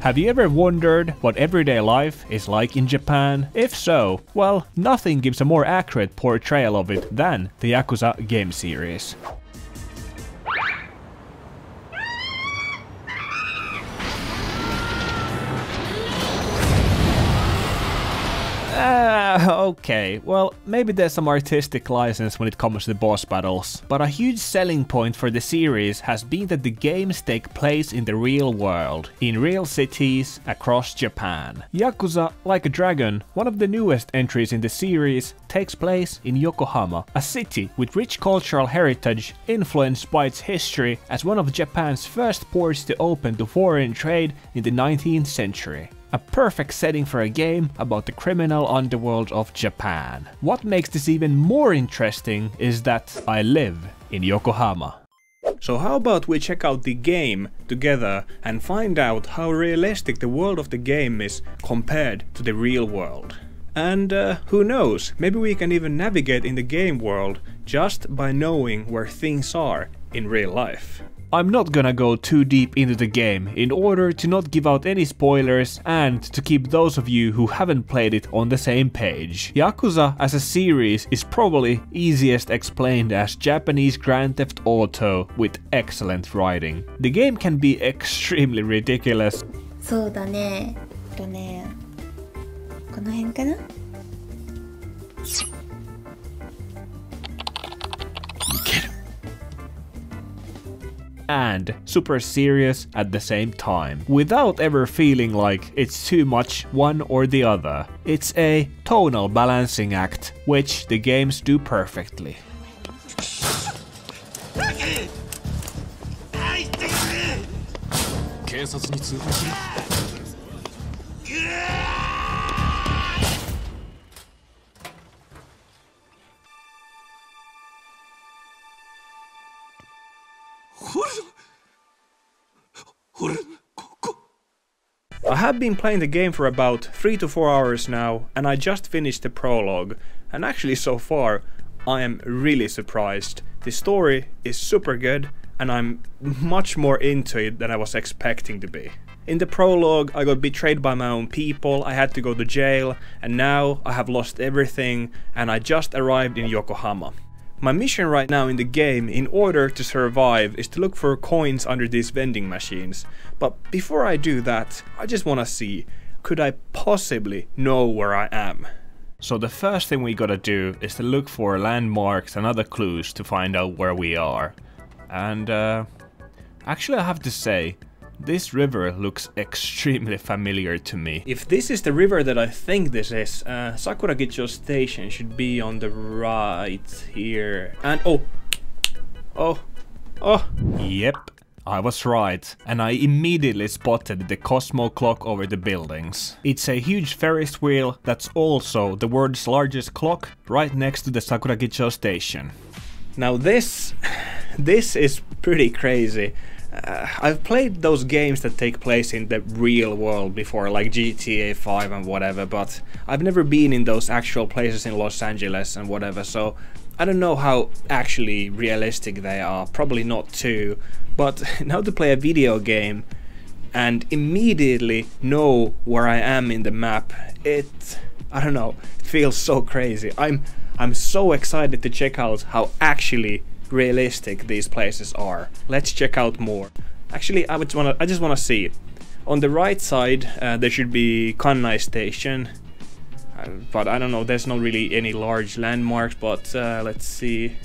Have you ever wondered what everyday life is like in Japan? If so, well, nothing gives a more accurate portrayal of it than the Yakuza game series. Okay, well, maybe there's some artistic license when it comes to the boss battles, but a huge selling point for the series has been that the games take place in the real world, in real cities across Japan. Yakuza Like a Dragon, one of the newest entries in the series, takes place in Yokohama, a city with rich cultural heritage influenced by its history as one of Japan's first ports to open to foreign trade in the 19th century. A perfect setting for a game about the criminal underworld of Japan. What makes this even more interesting is that I live in Yokohama. So how about we check out the game together and find out how realistic the world of the game is compared to the real world. And uh, who knows, maybe we can even navigate in the game world just by knowing where things are in real life. I'm not gonna go too deep into the game in order to not give out any spoilers and to keep those of you who haven't played it on the same page. Yakuza as a series is probably easiest explained as Japanese Grand Theft Auto with excellent writing. The game can be extremely ridiculous そうだねえっとねこの辺かな and super serious at the same time, without ever feeling like it's too much one or the other. It's a tonal balancing act, which the games do perfectly. I have been playing the game for about 3 to 4 hours now, and I just finished the prologue, and actually so far I am really surprised. The story is super good, and I'm much more into it than I was expecting to be. In the prologue, I got betrayed by my own people, I had to go to jail, and now I have lost everything, and I just arrived in Yokohama. My mission right now in the game, in order to survive, is to look for coins under these vending machines. But before I do that, I just wanna see, could I possibly know where I am? So the first thing we gotta do is to look for landmarks and other clues to find out where we are. And uh, actually I have to say, this river looks extremely familiar to me. If this is the river that I think this is, uh, Sakuragicho station should be on the right here. And oh, oh, oh, yep. I was right, and I immediately spotted the Cosmo clock over the buildings. It's a huge Ferris wheel that's also the world's largest clock right next to the Sakuragicho station. Now this, this is pretty crazy. Uh, I've played those games that take place in the real world before, like GTA 5 and whatever, but I've never been in those actual places in Los Angeles and whatever, so I don't know how actually realistic they are, probably not too, but now to play a video game and immediately know where I am in the map, it, I don't know, feels so crazy. I'm, I'm so excited to check out how actually realistic these places are. Let's check out more. Actually, I would wanna, I just wanna see. On the right side, uh, there should be Kannai Station. Uh, but I don't know, there's not really any large landmarks, but uh, let's see.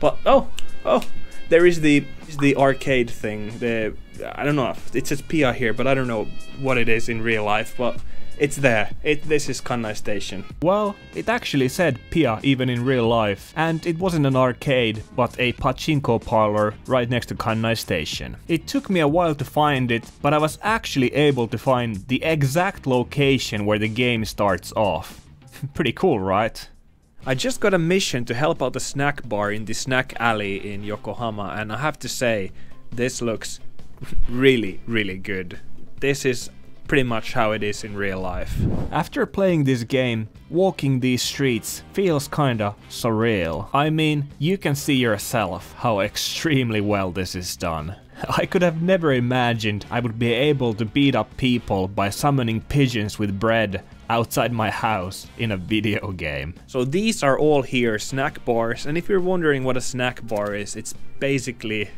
But, oh, oh, there is the the arcade thing. The I don't know, it says Pia here, but I don't know what it is in real life, but it's there. It, this is Kannai Station. Well, it actually said Pia even in real life, and it wasn't an arcade, but a pachinko parlor right next to Kannai Station. It took me a while to find it, but I was actually able to find the exact location where the game starts off. Pretty cool, right? I just got a mission to help out the snack bar in the snack alley in Yokohama, and I have to say, this looks really, really good. This is pretty much how it is in real life. After playing this game, walking these streets feels kinda surreal. I mean, you can see yourself how extremely well this is done. I could have never imagined I would be able to beat up people by summoning pigeons with bread outside my house in a video game. So these are all here snack bars and if you're wondering what a snack bar is, it's basically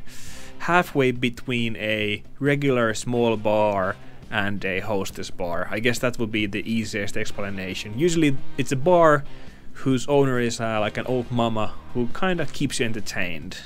halfway between a regular small bar and a hostess bar. I guess that would be the easiest explanation. Usually it's a bar whose owner is uh, like an old mama who kinda keeps you entertained.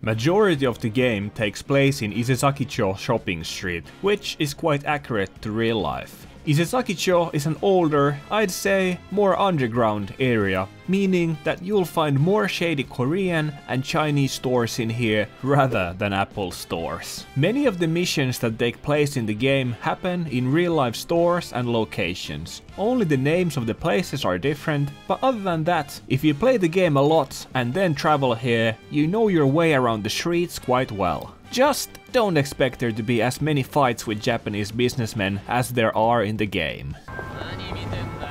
Majority of the game takes place in Isezaki-cho shopping street, which is quite accurate to real life. Isezaki-cho is an older, I'd say more underground area, meaning that you'll find more shady Korean and Chinese stores in here rather than Apple stores. Many of the missions that take place in the game happen in real life stores and locations. Only the names of the places are different, but other than that, if you play the game a lot and then travel here, you know your way around the streets quite well. Just don't expect there to be as many fights with Japanese businessmen as there are in the game.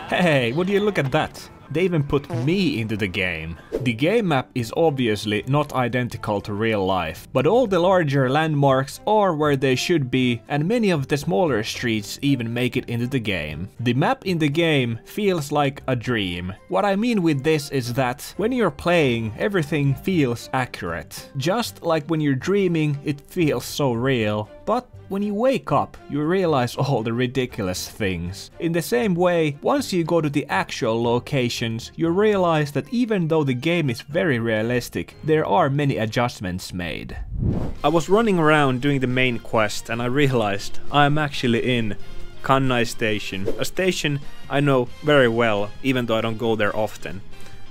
Hey, would you look at that? They even put me into the game. The game map is obviously not identical to real life, but all the larger landmarks are where they should be and many of the smaller streets even make it into the game. The map in the game feels like a dream. What I mean with this is that when you're playing, everything feels accurate. Just like when you're dreaming, it feels so real. But when you wake up, you realize all the ridiculous things. In the same way, once you go to the actual locations, you realize that even though the game is very realistic, there are many adjustments made. I was running around doing the main quest and I realized I am actually in Kannai Station, a station I know very well, even though I don't go there often.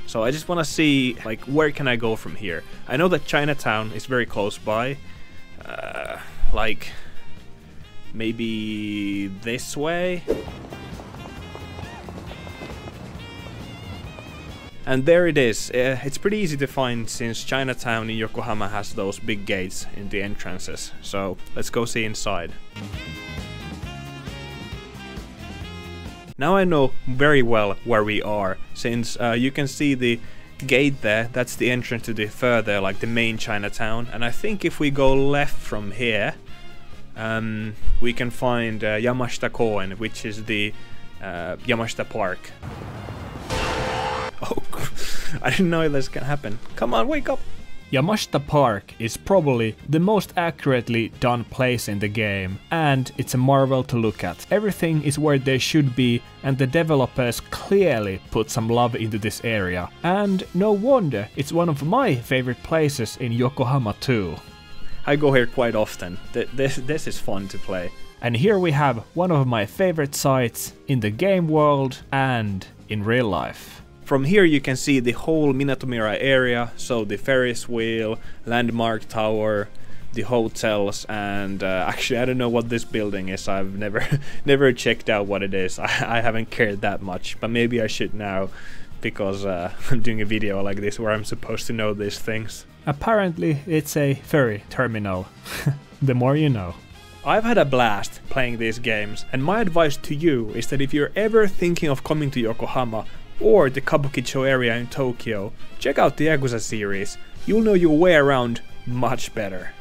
So I just want to see, like, where can I go from here? I know that Chinatown is very close by, uh, like, maybe this way? And there it is. Uh, it's pretty easy to find since Chinatown in Yokohama has those big gates in the entrances. So let's go see inside. Now I know very well where we are, since uh, you can see the gate there, that's the entrance to the further, like the main Chinatown. And I think if we go left from here, um, we can find uh, Yamashita Koen, which is the uh, Yamashita Park. Oh, I didn't know this can happen. Come on, wake up! Yamashita Park is probably the most accurately done place in the game, and it's a marvel to look at. Everything is where they should be, and the developers clearly put some love into this area. And no wonder, it's one of my favorite places in Yokohama too. I go here quite often. This, this is fun to play. And here we have one of my favorite sites in the game world and in real life. From here you can see the whole Minato Mirai area, so the Ferris wheel, landmark tower, the hotels and uh, actually I don't know what this building is I've never never checked out what it is I, I haven't cared that much but maybe I should now because uh, I'm doing a video like this where I'm supposed to know these things Apparently it's a ferry terminal. the more you know. I've had a blast playing these games, and my advice to you is that if you're ever thinking of coming to Yokohama or the Kabukicho area in Tokyo, check out the Yakuza series. You'll know your way around much better.